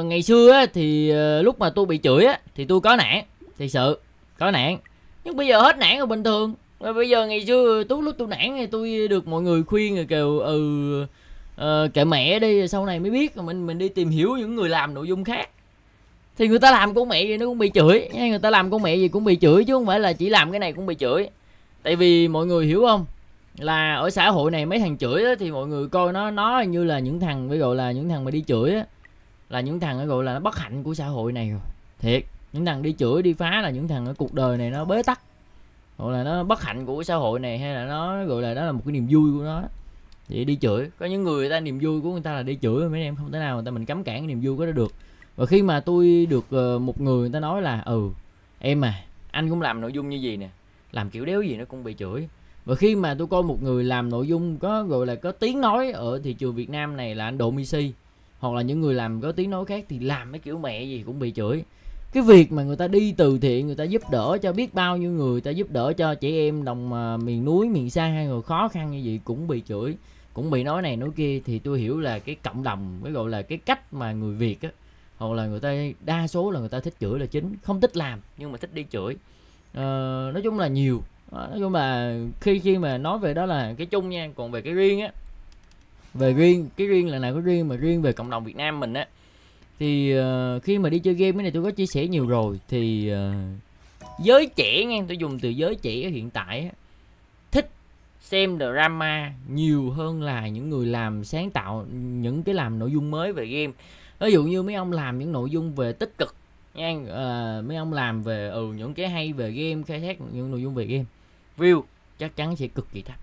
uh, ngày xưa á, thì uh, lúc mà tôi bị chửi á thì tôi có nản thì sự có nản. Nhưng bây giờ hết nản rồi bình thường. Rồi bây giờ ngày xưa tú lúc tôi nản thì tôi được mọi người khuyên rồi kêu ừ uh, kệ mẹ đi sau này mới biết mình mình đi tìm hiểu những người làm nội dung khác. Thì người ta làm con mẹ gì nó cũng bị chửi người ta làm con mẹ gì cũng bị chửi chứ không phải là chỉ làm cái này cũng bị chửi. Tại vì mọi người hiểu không? Là ở xã hội này mấy thằng chửi đó, thì mọi người coi nó nó như là những thằng ví gọi là những thằng mà đi chửi á là những thằng gọi là nó bất hạnh của xã hội này rồi. Thiệt những thằng đi chửi đi phá là những thằng ở cuộc đời này nó bế tắc. Gọi là nó bất hạnh của xã hội này hay là nó gọi là đó là một cái niềm vui của nó vậy đi chửi có những người, người ta niềm vui của người ta là đi chửi mấy em không thể nào người ta mình cấm cản cái niềm vui của nó được. Và khi mà tôi được ờ, một người người ta nói là ừ em à anh cũng làm nội dung như gì nè làm kiểu đéo gì nó cũng bị chửi. Và khi mà tôi coi một người làm nội dung có gọi là có tiếng nói ở thị trường Việt Nam này là anh Độ Misi hoặc là những người làm có tiếng nói khác thì làm mấy kiểu mẹ gì cũng bị chửi. Cái việc mà người ta đi từ thiện người ta giúp đỡ cho biết bao nhiêu người, người ta giúp đỡ cho trẻ em đồng uh, miền núi miền xa hay người khó khăn như vậy cũng bị chửi cũng bị nói này nói kia thì tôi hiểu là cái cộng đồng cái gọi là cái cách mà người Việt á hoặc là người ta đa số là người ta thích chửi là chính không thích làm nhưng mà thích đi chửi. Uh, nói chung là nhiều nói chung là khi khi mà nói về đó là cái chung nha còn về cái riêng á về riêng cái riêng là nào có riêng mà riêng về cộng đồng Việt Nam mình á thì uh, khi mà đi chơi game cái này tôi có chia sẻ nhiều rồi thì uh, giới trẻ nha tôi dùng từ giới trẻ hiện tại á, thích xem drama nhiều hơn là những người làm sáng tạo những cái làm nội dung mới về game. Ví dụ như mấy ông làm những nội dung về tích cực nha uh, mấy ông làm về ừ những cái hay về game khai thác những nội dung về game. View chắc chắn sẽ cực kỳ thấp.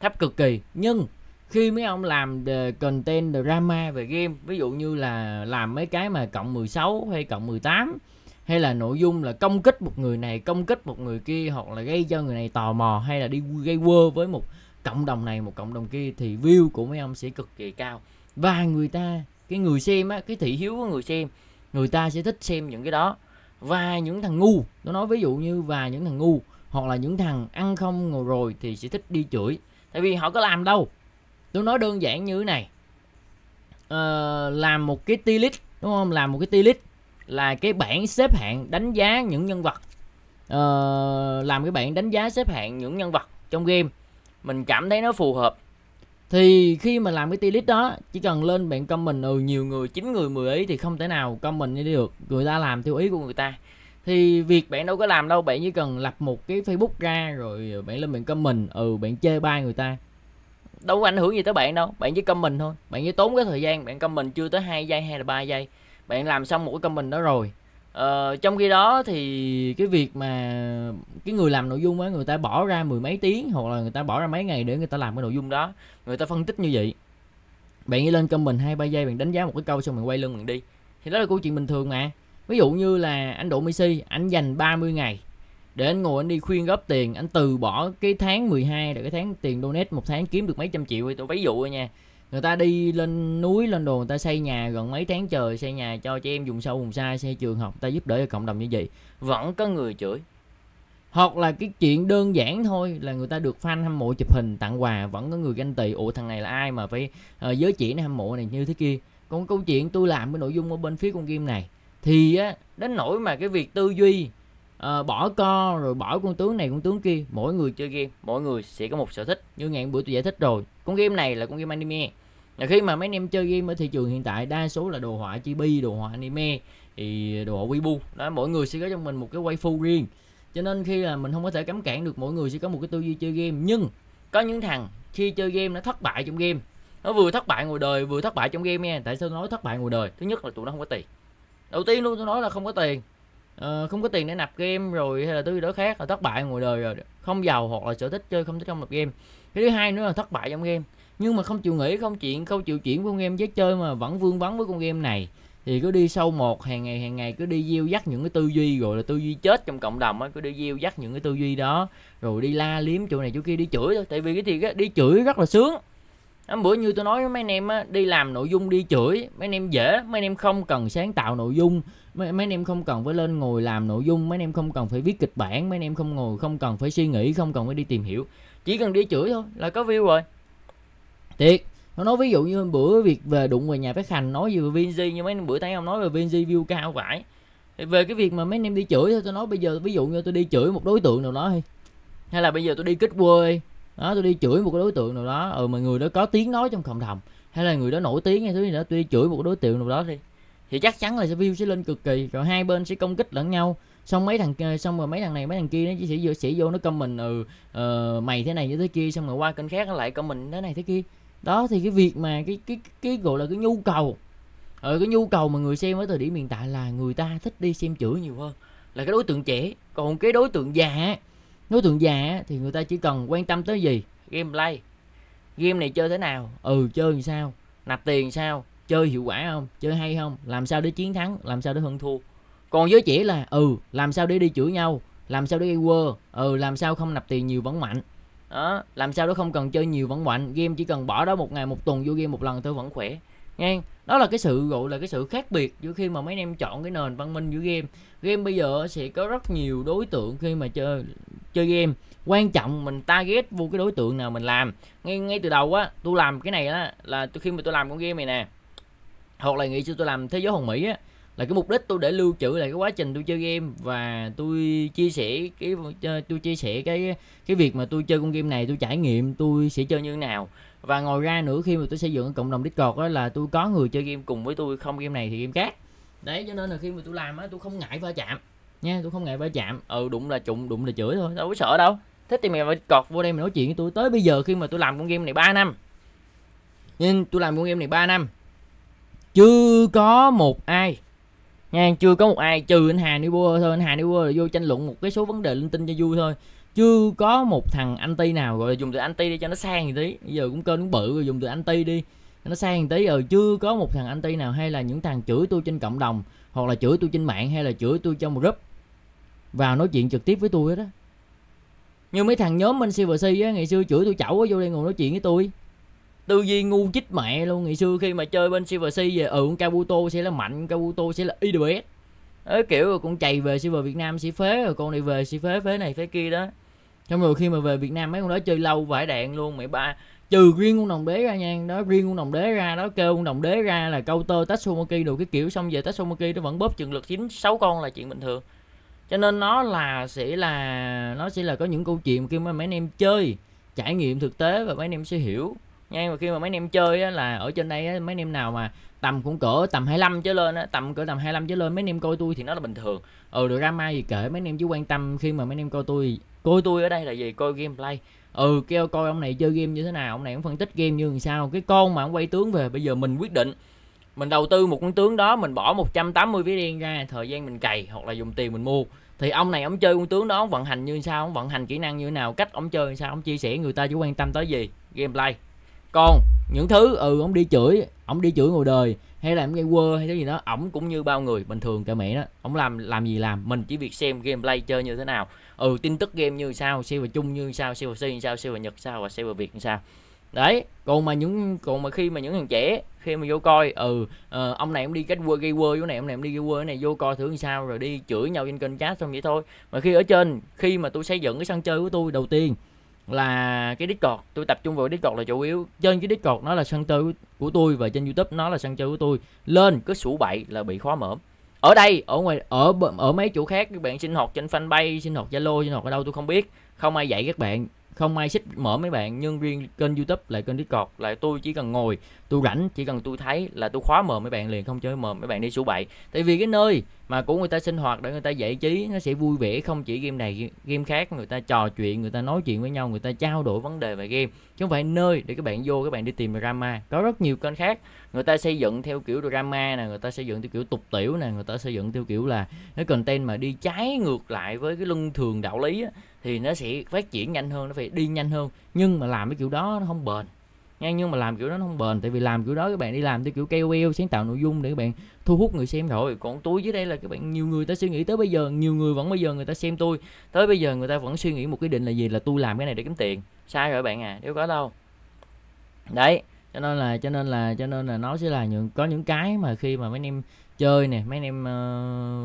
Thấp cực kỳ nhưng khi mấy ông làm content drama về game, ví dụ như là làm mấy cái mà cộng 16 hay cộng 18 hay là nội dung là công kích một người này, công kích một người kia, hoặc là gây cho người này tò mò, hay là đi gây quơ với một cộng đồng này, một cộng đồng kia, thì view của mấy ông sẽ cực kỳ cao. Và người ta, cái người xem á, cái thị hiếu của người xem, người ta sẽ thích xem những cái đó. Và những thằng ngu nó nói ví dụ như và những thằng ngu, hoặc là những thằng ăn không ngồi rồi thì sẽ thích đi chửi. Tại vì họ có làm đâu tôi nói đơn giản như thế này. Uh, làm một cái tier list đúng không? Làm một cái tier list là cái bảng xếp hạng đánh giá những nhân vật. Uh, làm cái bảng đánh giá xếp hạng những nhân vật trong game. Mình cảm thấy nó phù hợp. Thì khi mà làm cái tier list đó chỉ cần lên bạn comment ừ nhiều người chín người 10 ý thì không thể nào comment như được. Người ta làm theo ý của người ta. Thì việc bạn đâu có làm đâu bạn chỉ cần lập một cái facebook ra rồi bạn lên bạn comment ừ bạn chê bai người ta đâu có ảnh hưởng gì tới bạn đâu. Bạn chỉ comment thôi. Bạn chỉ tốn cái thời gian bạn comment chưa tới hai giây hay là ba giây. Bạn làm xong một cái comment đó rồi. Ờ, trong khi đó thì cái việc mà cái người làm nội dung á người ta bỏ ra mười mấy tiếng hoặc là người ta bỏ ra mấy ngày để người ta làm cái nội dung đó người ta phân tích như vậy. Bạn đi lên comment hai ba giây bạn đánh giá một cái câu xong bạn quay lưng bạn đi. Thì đó là câu chuyện bình thường mà. Ví dụ như là anh Độ Messi anh dành 30 ngày để anh ngồi anh đi khuyên góp tiền anh từ bỏ cái tháng 12 là cái tháng tiền donate một tháng kiếm được mấy trăm triệu thì tôi ví dụ nha người ta đi lên núi lên đồ người ta xây nhà gần mấy tháng trời xây nhà cho trẻ em dùng sâu vùng xa xây trường học ta giúp đỡ cho cộng đồng như vậy vẫn có người chửi. Hoặc là cái chuyện đơn giản thôi là người ta được fan hâm mộ chụp hình tặng quà vẫn có người ganh tị. Ủa thằng này là ai mà phải uh, giới chỉ này hâm mộ này như thế kia. Còn câu chuyện tôi làm cái nội dung ở bên phía con game này thì á đến nỗi mà cái việc tư duy uh, bỏ co rồi bỏ con tướng này con tướng kia. Mỗi người chơi game mỗi người sẽ có một sở thích. Như ngàn bữa tôi giải thích rồi con game này là con game anime. Là khi mà mấy anh em chơi game ở thị trường hiện tại đa số là đồ họa chibi đồ họa anime thì đồ họa weibo. Đó mỗi người sẽ có trong mình một cái waifu riêng. Cho nên khi là mình không có thể cấm cản được mỗi người sẽ có một cái tư duy chơi game. Nhưng có những thằng khi chơi game nó thất bại trong game. Nó vừa thất bại ngoài đời vừa thất bại trong game nha. Tại sao nói thất bại ngoài đời? Thứ nhất là tụi nó không có tiền. Đầu tiên luôn tôi nói là không có tiền uh, không có tiền để nạp game rồi hay là thứ gì đó khác là thất bại ngoài đời rồi. Không giàu hoặc là sở thích chơi không thích trong một game. Cái thứ hai nữa là thất bại trong game. Nhưng mà không chịu nghĩ không chuyện không chịu chuyển con game với chơi mà vẫn vương vấn với con game này. Thì cứ đi sâu một hàng ngày hàng ngày cứ đi gieo dắt những cái tư duy rồi là tư duy chết trong cộng đồng á cứ đi gieo dắt những cái tư duy đó. Rồi đi la liếm chỗ này chỗ kia đi chửi thôi. Tại vì cái thì đi chửi rất là sướng bữa như tôi nói với mấy anh em á, đi làm nội dung đi chửi. Mấy anh em dễ mấy anh em không cần sáng tạo nội dung. Mấy, mấy anh em không cần phải lên ngồi làm nội dung. Mấy anh em không cần phải viết kịch bản. Mấy anh em không ngồi không cần phải suy nghĩ không cần phải đi tìm hiểu. Chỉ cần đi chửi thôi là có view rồi. Thiệt nó nói ví dụ như bữa việc về đụng về nhà phát hành nói gì về VNG như mấy bữa thấy ông nói về VNG view cao phải thì về cái việc mà mấy anh em đi chửi thôi tôi nói bây giờ ví dụ như tôi đi chửi một đối tượng nào đó hay hay là bây giờ tôi đi kích quê đó tôi đi chửi một cái đối tượng nào đó. Ừ mà người đó có tiếng nói trong cộng đồng. Hay là người đó nổi tiếng hay thứ gì đó tôi đi chửi một cái đối tượng nào đó đi. Thì chắc chắn là sẽ view sẽ lên cực kỳ. Rồi hai bên sẽ công kích lẫn nhau. Xong mấy thằng xong rồi mấy thằng này mấy thằng kia nó chỉ sẽ vô sẽ vô nó comment ừ uh, mày thế này như thế kia. Xong rồi qua kênh khác nó lại comment thế này thế kia. Đó thì cái việc mà cái cái cái gọi là cái nhu cầu ở ờ, cái nhu cầu mà người xem ở thời điểm hiện tại là người ta thích đi xem chửi nhiều hơn là cái đối tượng trẻ. Còn cái đối tượng già đối tượng già thì người ta chỉ cần quan tâm tới gì? Gameplay game này chơi thế nào? Ừ chơi làm sao? Nạp tiền sao? Chơi hiệu quả không? Chơi hay không? Làm sao để chiến thắng? Làm sao để hơn thua? Còn với trẻ là ừ làm sao để đi chửi nhau? Làm sao để gây quơ? Ừ làm sao không nạp tiền nhiều vẫn mạnh? Đó, làm sao đó không cần chơi nhiều vẫn mạnh? Game chỉ cần bỏ đó một ngày, một tuần vô game một lần thôi vẫn khỏe nghe, đó là cái sự, gọi là cái sự khác biệt giữa khi mà mấy anh em chọn cái nền văn minh giữa game. Game bây giờ sẽ có rất nhiều đối tượng khi mà chơi chơi game. Quan trọng mình target vô cái đối tượng nào mình làm. Ngay ngay từ đầu á, tôi làm cái này á là tôi khi mà tôi làm con game này nè, hoặc là nghĩ xưa tôi làm thế giới hồng mỹ á là cái mục đích tôi để lưu trữ lại cái quá trình tôi chơi game và tôi chia sẻ cái ờ, tôi chia sẻ cái cái việc mà tôi chơi con game này, tôi trải nghiệm tôi sẽ chơi như thế nào. Và ngồi ra nữa, khi mà tôi xây dựng cộng đồng discord đó là tôi có người chơi game cùng với tôi, không game này thì game khác. Đấy, cho nên là khi mà tôi làm á, tôi không ngại va chạm, nha, tôi không ngại va chạm. Ừ đụng là trụng đụng là chửi thôi, đâu có sợ đâu. Thích thì mày phải cọt vô đây mày nói chuyện với tôi, tới bây giờ khi mà tôi làm con game này 3 năm. Nhưng tôi làm con game này 3 năm, chưa có một ai nha, chưa có một ai, trừ anh Hà Neuber thôi, anh Hà Neuber là vô tranh luận một cái số vấn đề linh tinh cho vui thôi. Chưa có một thằng anti nào, gọi là dùng từ anti đi cho nó sang một tí. Bây giờ cũng kênh cũng bự rồi, dùng từ anti đi nó sang tí. Rồi chưa có một thằng anti nào hay là những thằng chửi tôi trên cộng đồng, hoặc là chửi tôi trên mạng, hay là chửi tôi trong một group, vào nói chuyện trực tiếp với tôi hết đó như mấy thằng nhóm bên Silver á, ngày xưa chửi tôi chẩu vô đây ngồi nói chuyện với tôi tư duy ngu chích mẹ luôn. Ngày xưa khi mà chơi bên Silver Sea về ừ Kabuto sẽ là mạnh, Kabuto sẽ là IDBS ấy ờ, kiểu con chạy về Silver Việt Nam sẽ phế rồi, con này về sẽ phế phế này, phế kia đó. Xong rồi khi mà về Việt Nam, mấy con đó chơi lâu vải đạn luôn. Mẹ ba, trừ riêng con đồng đế ra nha. Đó riêng con đồng đế ra, đó, kêu con đồng đế ra là câu tơ Tatsumaki đồ cái kiểu. Xong về Tatsumaki nó vẫn bóp trường lực chín, sáu con là chuyện bình thường. Cho nên nó là sẽ là, nó sẽ là có những câu chuyện khi mà mấy anh em chơi, trải nghiệm thực tế và mấy anh em sẽ hiểu nha mà khi mà mấy anh em chơi á, là ở trên đây á, mấy anh em nào mà tầm cũng cỡ tầm 25 trở lên á tầm cỡ tầm 25 trở lên mấy anh em coi tôi thì nó là bình thường. Ừ được drama gì kể mấy anh em chứ quan tâm khi mà mấy anh em coi tôi coi tôi ở đây là gì coi gameplay. Ừ kêu coi ông này chơi game như thế nào ông này cũng phân tích game như sao. Cái con mà ông quay tướng về bây giờ mình quyết định mình đầu tư một con tướng đó mình bỏ 180 ví đen ra thời gian mình cày hoặc là dùng tiền mình mua. Thì ông này ông chơi con tướng đó ông vận hành như sao ông vận hành kỹ năng như thế nào cách ông chơi như sao ông chia sẻ người ta chỉ quan tâm tới gì gameplay còn những thứ ừ ông đi chửi ông đi chửi ngồi đời hay là em gây quơ hay cái gì đó ổng cũng như bao người bình thường cả mẹ đó. Ổng làm làm gì làm mình chỉ việc xem gameplay chơi như thế nào. Ừ tin tức game như sao siêu và chung như sao siêu và si như sao siêu và nhật sao và siêu và việt như sao. Đấy còn mà những còn mà khi mà những thằng trẻ khi mà vô coi ừ uh, ông này ông đi cách quơ gây quơ chỗ này ông này ông đi gây quơ này vô coi thử làm sao rồi đi chửi nhau trên kênh chat xong vậy thôi. Mà khi ở trên khi mà tôi xây dựng cái sân chơi của tôi đầu tiên là cái Discord. Tôi tập trung vào Discord là chủ yếu. Trên cái Discord nó là sân chơi của tôi và trên YouTube nó là sân chơi của tôi. Lên cứ sủ bậy là bị khó mở ở đây, ở ngoài, ở ở mấy chỗ khác, các bạn sinh hoạt trên fanpage, sinh hoạt zalo, sinh hoạt ở đâu tôi không biết. Không ai dạy các bạn, không ai xích mở mấy bạn. Nhưng riêng kênh youtube lại kênh discord lại tôi chỉ cần ngồi, tôi rảnh, chỉ cần tôi thấy là tôi khóa mờ mấy bạn liền, không chơi mờ mấy bạn đi sủ bậy. Tại vì cái nơi mà của người ta sinh hoạt để người ta giải trí nó sẽ vui vẻ không chỉ game này game khác. Người ta trò chuyện người ta nói chuyện với nhau người ta trao đổi vấn đề về game. Chứ không phải nơi để các bạn vô các bạn đi tìm drama. Có rất nhiều kênh khác. Người ta xây dựng theo kiểu drama nè người ta xây dựng theo kiểu tục tiểu nè người ta xây dựng theo kiểu là cái content mà đi trái ngược lại với cái luân thường đạo lý á, thì nó sẽ phát triển nhanh hơn nó phải đi nhanh hơn. Nhưng mà làm cái kiểu đó nó không bền nha nhưng mà làm kiểu đó nó không bền tại vì làm kiểu đó các bạn đi làm theo kiểu KOL sáng tạo nội dung để các bạn thu hút người xem rồi. Còn tôi dưới đây là các bạn nhiều người ta suy nghĩ tới bây giờ nhiều người vẫn bây giờ người ta xem tôi. Tới bây giờ người ta vẫn suy nghĩ một cái định là gì? Là tôi làm cái này để kiếm tiền. Sai rồi bạn à nếu có đâu. Đấy cho nên là cho nên là cho nên là nó sẽ là những có những cái mà khi mà mấy anh em chơi nè mấy anh em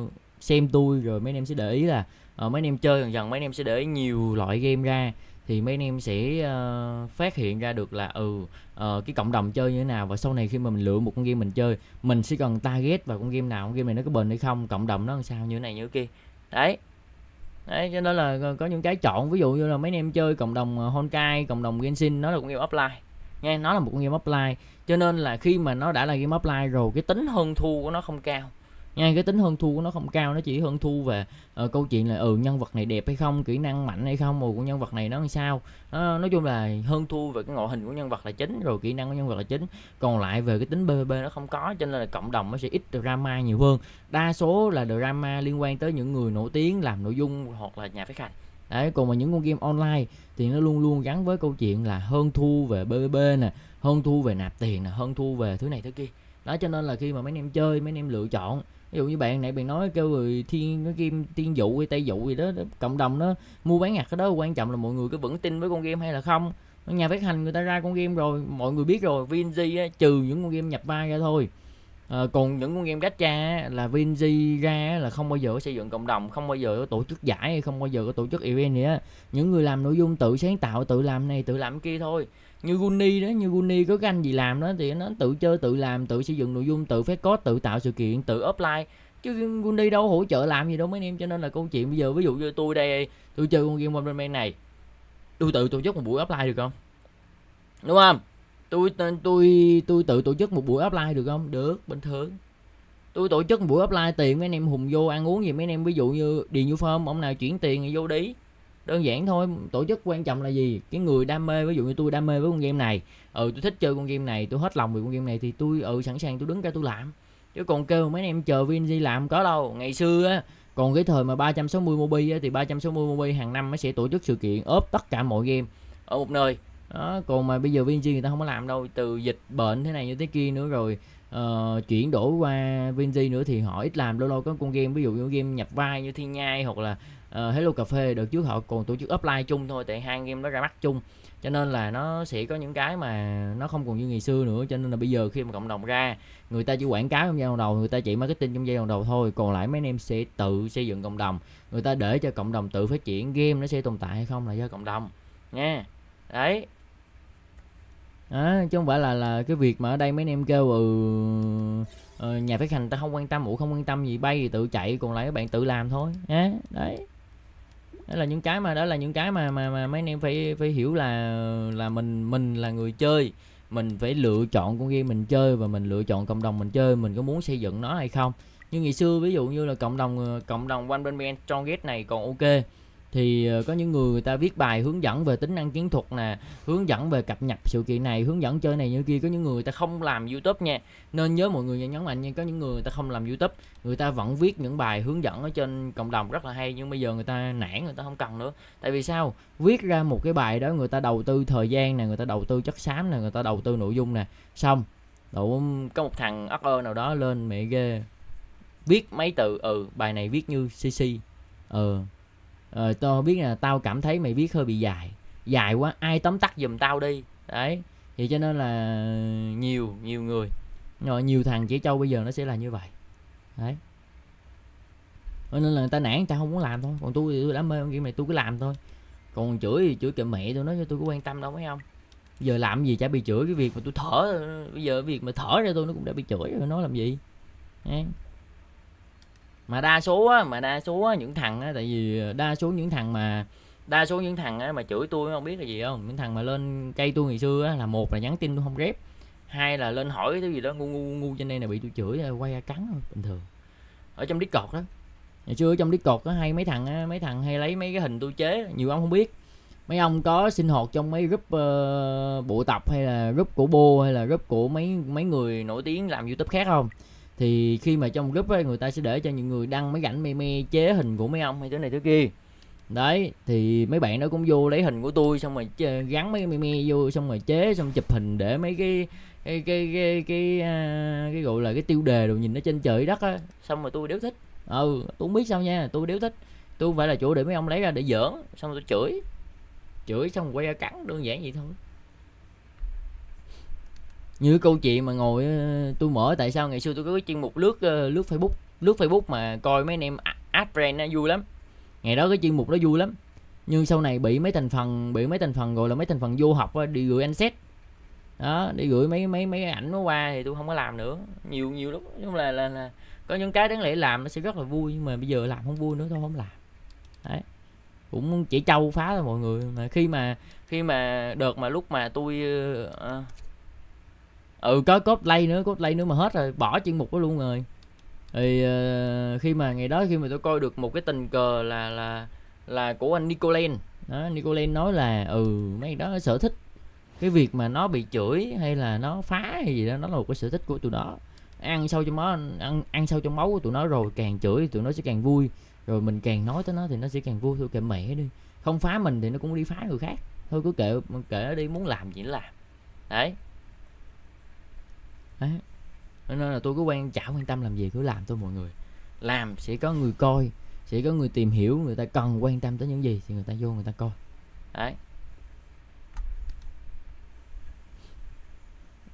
uh, xem tôi rồi mấy anh em sẽ để ý là uh, mấy anh em chơi dần dần mấy anh em sẽ để ý nhiều loại game ra thì mấy anh em sẽ uh, phát hiện ra được là ừ uh, cái cộng đồng chơi như thế nào và sau này khi mà mình lựa một con game mình chơi mình sẽ cần target vào con game nào con game này nó có bền hay không cộng đồng nó làm sao như thế này như thế kia. Đấy. Đấy cho nên là ờ, có những cái chọn ví dụ như là mấy anh em chơi cộng đồng Honkai cộng đồng Genshin nó là con game offline nha nó là một con game offline. Cho nên là khi mà nó đã là game offline rồi cái tính hơn thua của nó không cao nha cái tính hơn thua của nó không cao nó chỉ hơn thua về uh, câu chuyện là ừ nhân vật này đẹp hay không kỹ năng mạnh hay không mùi của nhân vật này nó làm sao. Nó, nói chung là hơn thua về cái ngoại hình của nhân vật là chính rồi kỹ năng của nhân vật là chính. Còn lại về cái tính pvp nó không có cho nên là cộng đồng nó sẽ ít drama nhiều hơn. Đa số là drama liên quan tới những người nổi tiếng làm nội dung hoặc là nhà phát hành. Đấy còn mà những con game online thì nó luôn luôn gắn với câu chuyện là hơn thu về pvp nè hơn thu về nạp tiền nè hơn thu về thứ này thứ kia. Đó cho nên là khi mà mấy anh em chơi mấy anh em lựa chọn ví dụ như bạn này bạn nói kêu người thiên cái game tiên dụ hay tây dụ gì đó, đó cộng đồng nó mua bán nhạc cái đó quan trọng là mọi người có vững tin với con game hay là không. Nhà phát hành người ta ra con game rồi mọi người biết rồi VNG á, trừ những con game nhập vai ra thôi à, còn những con game gacha là VNG ra là không bao giờ có xây dựng cộng đồng không bao giờ có tổ chức giải không bao giờ có tổ chức event gì á. Những người làm nội dung tự sáng tạo tự làm này tự làm kia thôi. Như Guni đó như Guni có cái anh gì làm đó thì nó tự chơi tự làm tự xây dựng nội dung tự phát code tự tạo sự kiện tự offline chứ Guni đâu hỗ trợ làm gì đâu mấy anh em cho nên là câu chuyện bây giờ ví dụ như tôi đây tôi chơi con game Wonderman này tôi tự tổ chức một buổi offline được không? Đúng không? Tôi tôi tôi tự tổ chức một buổi offline được không? Được bình thường. Tôi tổ chức một buổi offline tiền mấy anh em hùng vô ăn uống gì mấy anh em ví dụ như điền vô form ông nào chuyển tiền thì vô đi. Đơn giản thôi tổ chức quan trọng là gì? Cái người đam mê ví dụ như tôi đam mê với con game này ừ tôi thích chơi con game này tôi hết lòng vì con game này thì tôi ừ sẵn sàng tôi đứng ra tôi làm. Chứ còn kêu mấy anh em chờ VNG làm có đâu. Ngày xưa á còn cái thời mà 360 mobi á, thì 360 mobi hàng năm nó sẽ tổ chức sự kiện ốp tất cả mọi game. Ở một nơi đó còn mà bây giờ VNG người ta không có làm đâu từ dịch bệnh thế này như thế kia nữa rồi uh, chuyển đổi qua VNG nữa thì họ ít làm lâu lâu có con game ví dụ như game nhập vai như thiên nhai hoặc là uh, Hello Cà phê đợt trước họ còn tổ chức offline chung thôi tại hai game nó ra mắt chung. Cho nên là nó sẽ có những cái mà nó không còn như ngày xưa nữa cho nên là bây giờ khi mà cộng đồng ra người ta chỉ quảng cáo trong giai đoạn đầu người ta chỉ marketing trong giai đoạn đầu thôi còn lại mấy anh em sẽ tự xây dựng cộng đồng. Người ta để cho cộng đồng tự phát triển game nó sẽ tồn tại hay không là do cộng đồng nha đấy. À, chứ không phải là là cái việc mà ở đây mấy anh em kêu ừ uh, nhà phát hành ta không quan tâm ủ không quan tâm gì bay thì tự chạy còn lại các bạn tự làm thôi. Nhé đấy. Đó là những cái mà đó là những cái mà mà, mà mấy anh em phải phải hiểu là là mình mình là người chơi. Mình phải lựa chọn con game mình chơi và mình lựa chọn cộng đồng mình chơi mình có muốn xây dựng nó hay không. Như ngày xưa ví dụ như là cộng đồng ờ, cộng đồng one brand strong này còn ok thì ờ, có những người người ta viết bài hướng dẫn về tính năng chiến thuật nè hướng dẫn về cập nhật sự kiện này hướng dẫn chơi này như kia. Có những người, người ta không làm youtube nha. Nên nhớ mọi người nhấn mạnh nha có những người người ta không làm youtube người ta vẫn viết những bài hướng dẫn ở trên cộng đồng rất là hay nhưng bây giờ người ta nản người ta không cần nữa. Tại vì sao? Viết ra một cái bài đó người ta đầu tư thời gian nè người ta đầu tư chất xám nè người ta đầu tư nội dung nè. Xong đủ có một thằng upper nào đó lên mẹ ghê viết mấy từ ừ bài này viết như cc ừ ờ, tôi biết là tao cảm thấy mày viết hơi bị dài. Dài quá ai tóm tắt giùm tao đi. Đấy vậy cho nên là nhiều nhiều người. Rồi nhiều thằng chỉ châu bây giờ nó sẽ là như vậy. Đấy. Cho nên là người ta nản người ta không muốn làm thôi. Còn tôi thì tôi đam mê con mày này tôi cứ làm thôi. Còn chửi thì chửi kệ mẹ tôi nói cho tôi có quan tâm đâu mấy không giờ làm gì chả bị chửi cái việc mà tôi thở. Bây giờ việc mà thở ra tôi nó cũng đã bị chửi rồi nói làm gì? Đấy mà đa số á mà đa số á, những thằng á tại vì đa số những thằng mà đa số những thằng á, mà chửi tôi không biết là gì không những thằng mà lên cây tôi ngày xưa á, là một là nhắn tin tôi không rep hai là lên hỏi cái gì đó ngu ngu ngu trên đây là bị tôi chửi quay ra cắn bình thường. Ở trong discord đó. Ngày xưa ở trong discord có hay mấy thằng á, mấy thằng hay lấy mấy cái hình tôi chế nhiều ông không biết. Mấy ông có sinh hoạt trong mấy group uh, bộ tập hay là group của bô hay là group của mấy mấy người nổi tiếng làm youtube khác không? Thì khi mà trong group ấy, người ta sẽ để cho những người đăng mấy ảnh me me chế hình của mấy ông hay thế này thứ kia. Đấy thì mấy bạn đó cũng vô lấy hình của tôi xong rồi gắn mấy me me vô xong rồi chế xong chụp hình để mấy cái cái cái cái cái, cái, cái gọi là cái tiêu đề đồ nhìn nó trên trời đất á. Xong rồi tôi đéo thích. Ừ tôi không biết sao nha tôi đéo thích. Tôi phải là chỗ để mấy ông lấy ra để giỡn xong rồi tôi chửi. Chửi xong quay ra cắn đơn giản vậy thôi như câu chuyện mà ngồi ờ, tôi mở tại sao ngày xưa tôi có cái chuyên mục lướt ờ, lướt facebook lướt facebook mà coi mấy anh em ad brand nó vui lắm. Ngày đó cái chuyên mục đó vui lắm. Nhưng sau này bị mấy thành phần bị mấy thành phần gọi là mấy thành phần vô học đi gửi anh xét đó đi gửi mấy mấy mấy ảnh nó qua thì tôi không có làm nữa. Nhiều nhiều lúc nhưng là là, là có những cái đáng lẽ làm nó sẽ rất là vui nhưng mà bây giờ làm không vui nữa tôi không làm. Đấy. Cũng chỉ trâu phá thôi mọi người mà khi mà khi mà đợt mà lúc mà tôi uh, ừ có cốt nữa cốt nữa mà hết rồi bỏ chuyên mục đó luôn rồi. Thì uh, khi mà ngày đó khi mà tôi coi được một cái tình cờ là là là của anh Nicolen. Đó Nicolen nói là ừ mấy đó sở thích. Cái việc mà nó bị chửi hay là nó phá hay gì đó nó là một cái sở thích của tụi nó. Ăn sâu trong máu ăn ăn sâu trong máu của tụi nó rồi càng chửi tụi nó sẽ càng vui. Rồi mình càng nói tới nó thì nó sẽ càng vui thôi kệ mẹ đi. Không phá mình thì nó cũng đi phá người khác. Thôi cứ kệ kệ nó đi muốn làm gì nó làm. Đấy đấy. Nên là tôi cứ quan, chả quan tâm làm gì, cứ làm thôi mọi người. Làm, sẽ có người coi, sẽ có người tìm hiểu, người ta cần quan tâm tới những gì thì người ta vô người ta coi. Đấy.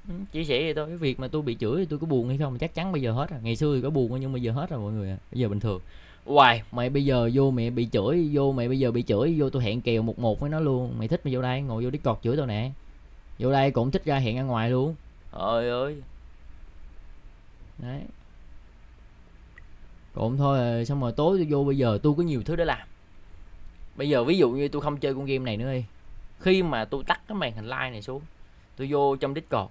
Ừ, Chia sẻ vậy thôi. Cái việc mà tôi bị chửi thì tôi có buồn hay không, chắc chắn bây giờ hết rồi. Ngày xưa thì có buồn nhưng bây giờ hết rồi mọi người bây giờ bình thường. Hoài, mày bây giờ vô mẹ bị chửi, vô mày bây giờ bị chửi, vô tôi hẹn kèo một một với nó luôn. Mày thích mày vô đây, ngồi vô discord chửi tao nè. Vô đây cũng thích ra hẹn ra ngoài luôn. Trời ơi đấy. Cũng thôi, xong rồi tối tôi vô bây giờ tôi có nhiều thứ để làm. Bây giờ ví dụ như tôi không chơi con game này nữa đi. Khi mà tôi tắt cái màn hình like này xuống, tôi vô trong discord,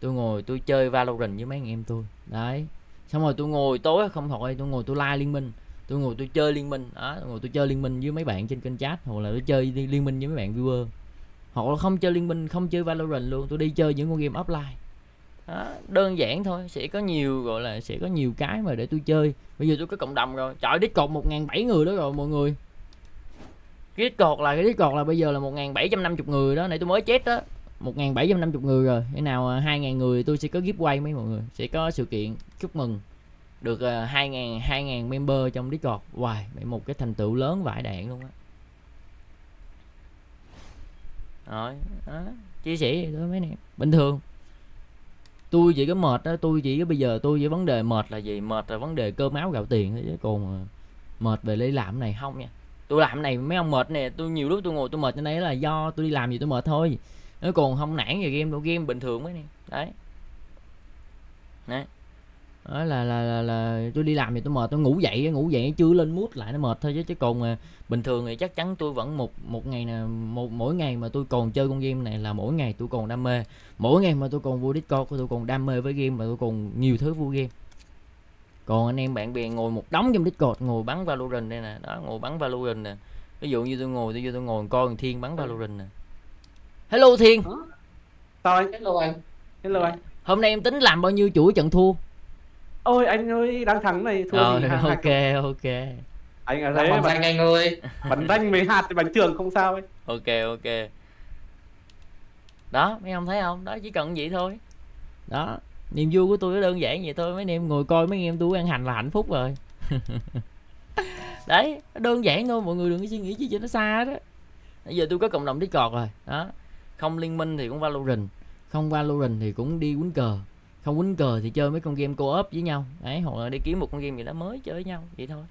tôi ngồi tôi chơi valorant với mấy anh em tôi. Đấy. Xong rồi tôi ngồi tối, không thôi tôi ngồi tôi like liên minh. Tôi ngồi tôi chơi liên minh. Đó, tôi ngồi tôi chơi liên minh với mấy bạn trên kênh chat, hoặc là tôi chơi liên minh với mấy bạn viewer. Hoặc là không chơi liên minh, không chơi valorant luôn, tôi đi chơi những con game offline đó, đơn giản thôi sẽ có nhiều gọi là sẽ có nhiều cái mà để tôi chơi. Bây giờ tôi có cộng đồng rồi. Trời discord một ngàn bảy người đó rồi mọi người. Cái discord là cái discord là bây giờ là một ngàn bảy trăm năm người đó. Nãy tôi mới chết đó 1750 người rồi. Thế nào à, hai ngàn người tôi sẽ có giveaway mấy mọi người. Sẽ có sự kiện chúc mừng được à, hai ngàn hai ngàn member trong Discord. Hoài wow, một cái thành tựu lớn vải đạn luôn á. Rồi đó. chia sẻ thôi mấy anh em. Bình thường tôi chỉ có mệt đó tôi chỉ có bây giờ tôi với vấn đề mệt là gì? Mệt là vấn đề cơm áo gạo tiền thôi chứ còn mà mệt về lấy làm này không nha. Tôi làm này mấy ông mệt nè, tôi nhiều lúc tôi ngồi tôi mệt trên đây là do tôi đi làm gì tôi mệt thôi. Nó còn không nản về game đâu, game bình thường mấy nè. Đấy. Đấy đó là, là là là tôi đi làm thì tôi mệt tôi ngủ dậy ngủ dậy chưa lên mút lại nó mệt thôi chứ chứ còn mà bình thường thì chắc chắn tôi vẫn một một ngày nè một mỗi ngày mà tôi còn chơi con game này là mỗi ngày tôi còn đam mê. Mỗi ngày mà tôi còn vô discord tôi còn đam mê với game mà tôi còn nhiều thứ vui game. Còn anh em bạn bè ngồi một đống trong discord ngồi bắn valorant đây nè đó ngồi bắn valorant nè. Ví dụ như tôi ngồi tôi vô tôi ngồi coi thằng thiên bắn valorant nè. Hello thiên. Sao anh? Hello anh. Hello anh. hôm nay em tính làm bao nhiêu chuỗi trận thua Ôi anh ơi, đang thắng này thua Rồi, gì hai ok ok. Anh ở bằng bắn, danh anh ơi. Bắn danh mấy hạt thì bắn trường không sao ấy. ok ok. Đó mấy ông thấy không? Đó chỉ cần vậy thôi. Đó niềm vui của tôi nó đơn giản vậy thôi. Mấy anh em ngồi coi mấy anh em tôi ăn hành là hạnh phúc rồi. Đấy nó đơn giản thôi. Mọi người đừng có suy nghĩ chi cho nó xa đó bây giờ tôi có cộng đồng discord rồi. Đó không liên minh thì cũng valorant không valorant thì cũng đi quýnh cờ không quýnh cờ thì chơi mấy con game co-op với nhau. Đấy, hoặc là đi kiếm một con game gì đó mới chơi với nhau, vậy thôi.